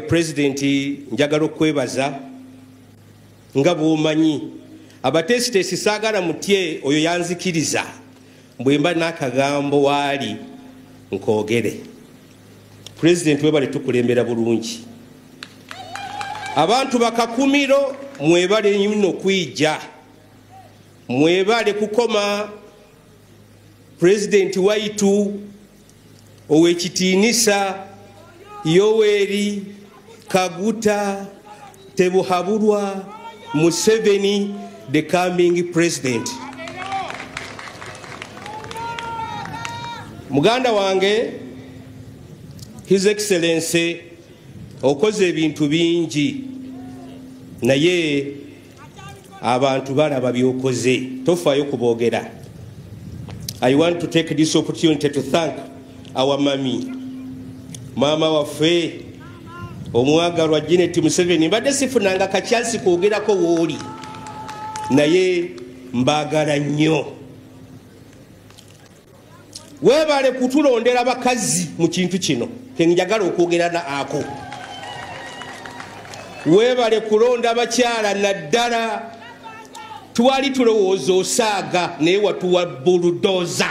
pulezidenti njagala okwebaza nga bwomanyi. Abatesitesi saagala mutye oyo yanzikiriza bwe mba n'akagambo waali nkoogere pulezidenti webale tukulembera bulungi. Abantu bakakumiro mwebale nyo okwijja mwebale kukoma pulezidenti waitu owekitiinisa yoweri kaguta tebuhabulwa museveni the coming president. Muganda wange his excellency okoze ebintu bingi. Naye abantu balaba byokoze. Tofaayo kuboogera. I want to take this opportunity to thank our mami maama waffe omwagalwa janet museveni mbadde sifunanga kakyansi kwogerako wooli naye mbaagala nnyo. Weebale kutulondera bakazi mu kintu kino kenjagala okwogera naako weebale kulonda bakyala naddala. Twali tulowooza osaaga naye watuwa buludoza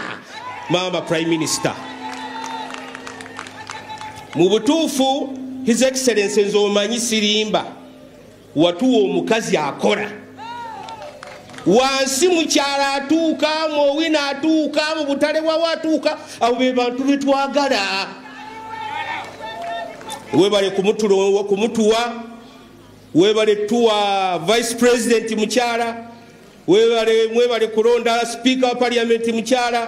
maama prime minister. Mu butuufu his excellence nze omanyi sirimba watuwa omukazi akola wansi mukyala atuuka muowina atuuka mu butale bwawe atuuka abo be bantu betwagala webale kumutuwa webale tuwa vice president mukyala webale kulonda speaker wa parliament mukyala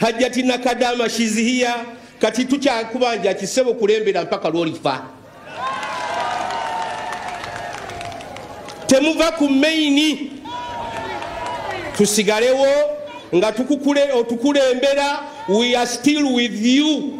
hajjati nakadama shizihiya kati tukyakubanja kisebo kulembera mpaka lwolifa. Temuva ku maini tusigalewo nga tukulembera we are still with you